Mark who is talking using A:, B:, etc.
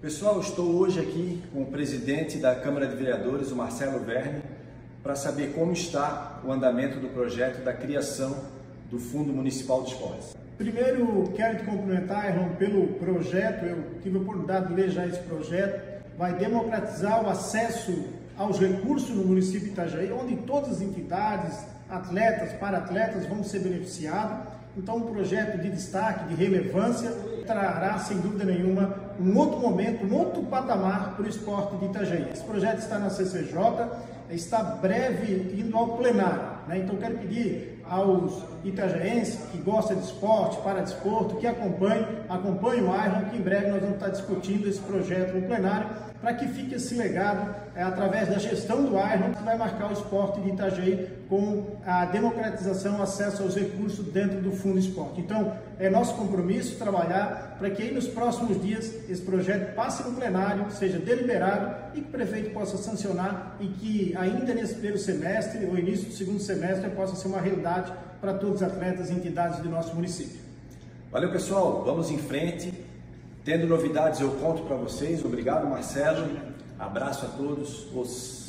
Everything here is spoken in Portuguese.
A: Pessoal, estou hoje aqui com o presidente da Câmara de Vereadores, o Marcelo Verne, para saber como está o andamento do projeto da criação do Fundo Municipal de Esportes.
B: Primeiro, quero te cumprimentar, Erlon, pelo projeto. Eu tive a oportunidade de ler já esse projeto. Vai democratizar o acesso aos recursos no município de Itajaí, onde todas as entidades, atletas, para-atletas vão ser beneficiados. Então, um projeto de destaque, de relevância, trará, sem dúvida nenhuma, um outro momento, um outro patamar para o esporte de Itajaí. Esse projeto está na CCJ, está breve indo ao plenário. Né? Então, quero pedir aos itajaenses que gostam de esporte, para desporto, que acompanhem, acompanhem o Iron, que em breve nós vamos estar discutindo esse projeto no plenário, para que fique esse legado é, através da gestão do Iron, que vai marcar o esporte de Itajaí com a democratização, acesso aos recursos dentro do Fundo Esporte. Então, é nosso compromisso trabalhar para que aí nos próximos dias esse projeto passe no plenário, seja deliberado e que o prefeito possa sancionar e que ainda nesse primeiro semestre ou início do segundo semestre possa ser uma realidade para todos os atletas e entidades do nosso município.
A: Valeu, pessoal. Vamos em frente. Tendo novidades, eu conto para vocês. Obrigado, Marcelo. Abraço a todos os